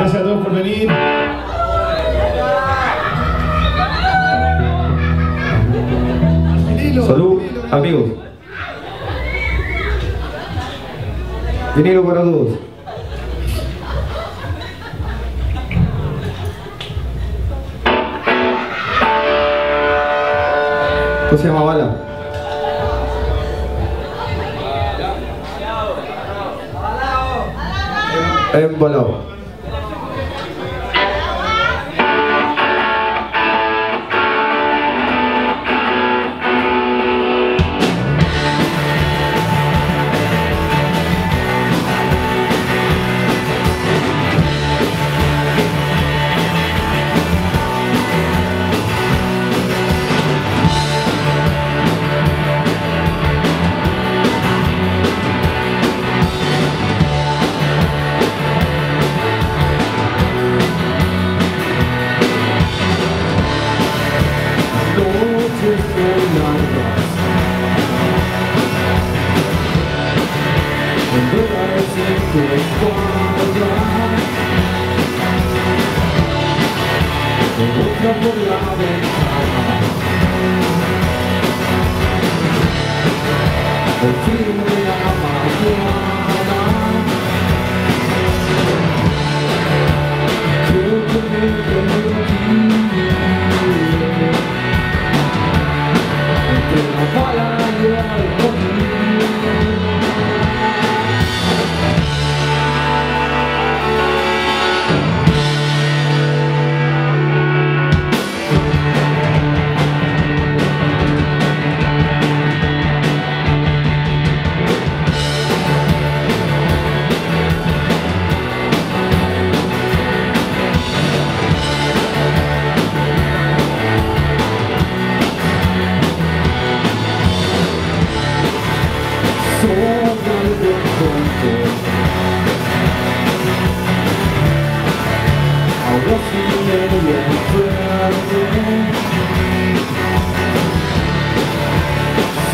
Gracias a todos por venir. Salud, amigos. Vinilo para todos. ¿Cómo se llama bala? Embalado. Noches They woke up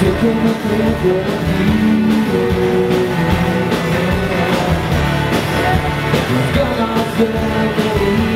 Sé me quedo aquí. Las ganas de morir.